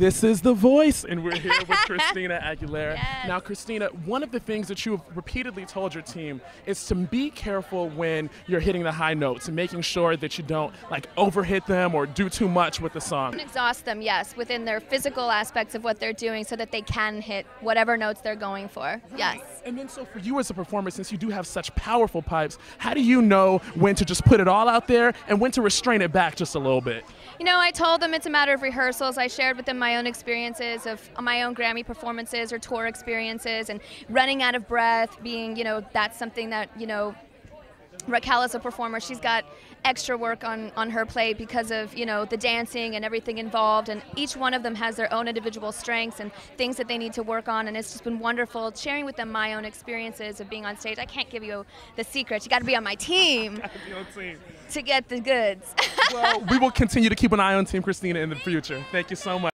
This is The Voice, and we're here with Christina Aguilera. Yes. Now, Christina, one of the things that you have repeatedly told your team is to be careful when you're hitting the high notes and making sure that you don't like overhit them or do too much with the song. exhaust them, yes, within their physical aspects of what they're doing so that they can hit whatever notes they're going for. Yes. And then, so for you as a performer, since you do have such powerful pipes, how do you know when to just put it all out there and when to restrain it back just a little bit? You know, I told them it's a matter of rehearsals. I shared with them my own experiences of uh, my own Grammy performances or tour experiences and running out of breath being, you know, that's something that, you know, Raquel is a performer, she's got extra work on, on her plate because of, you know, the dancing and everything involved. And each one of them has their own individual strengths and things that they need to work on. And it's just been wonderful sharing with them my own experiences of being on stage. I can't give you the secret. You got to be on my team to get the goods. well, we will continue to keep an eye on Team Christina in the future. Thank you so much.